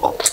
oh.